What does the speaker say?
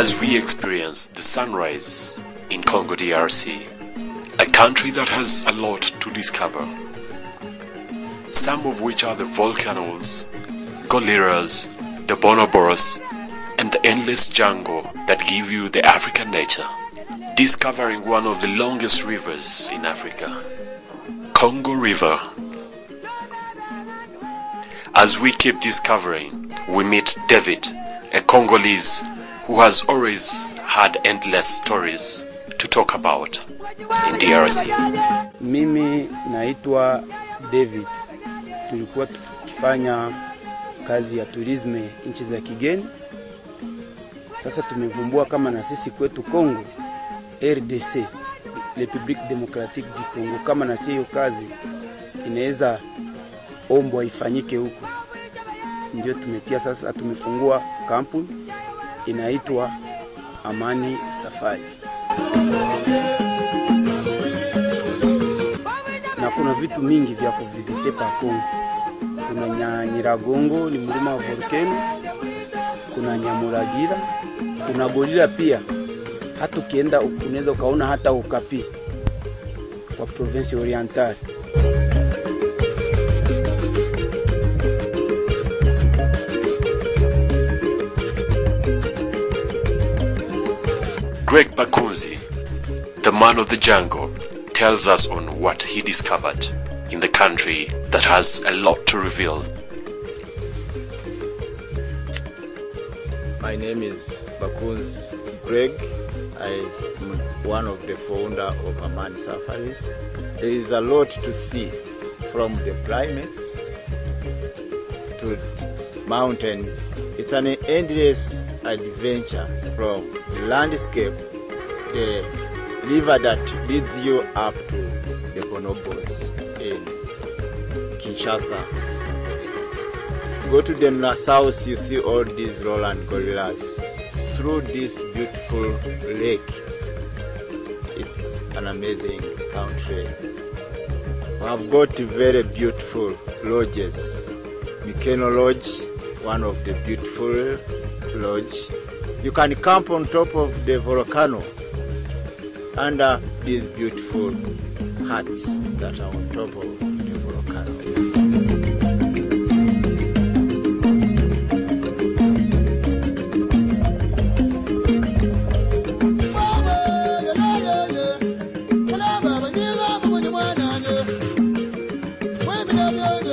as we experience the sunrise in Congo DRC, a country that has a lot to discover. Some of which are the volcanoes, gorillas, the bonobos, and the endless jungle that give you the African nature. Discovering one of the longest rivers in Africa, Congo River. As we keep discovering, we meet David, a Congolese who has always had endless stories to talk about in DRC. Mimi naitwa David. Tulikuwa tukifanya kazi ya turisme nchi za kigeni. Sasa tumevumbua kama na sisi kwetu Kongo, RDC, Republique Democratique du Congo, kama na sisi hiyo kazi inaweza ombwa ifanyike huko, ndio tumetia sasa. Tumefungua kampuni inaitwa Amani Safari na kuna vitu mingi vya kuvizite pa Kongo. Kuna Nyanyiragongo ni mlima wa volcano, kuna Nyamuragira, kuna gorila pia. Hata ukienda unaweza ukaona hata ukapi kwa province orientale. Greg Bakunzi, the man of the jungle, tells us on what he discovered in the country that has a lot to reveal. My name is Bakunz Greg. I am one of the founder of Amani Safaris. There is a lot to see from the primates to mountains. It's an endless adventure from the landscape, the river that leads you up to the bonobos in Kinshasa. Go to the south, you see all these lowland gorillas through this beautiful lake. It's an amazing country. We have got very beautiful lodges. Mikeno Lodge, one of the beautiful lodge. You can camp on top of the volcano under these beautiful huts that are on top of the volcano. Yeah.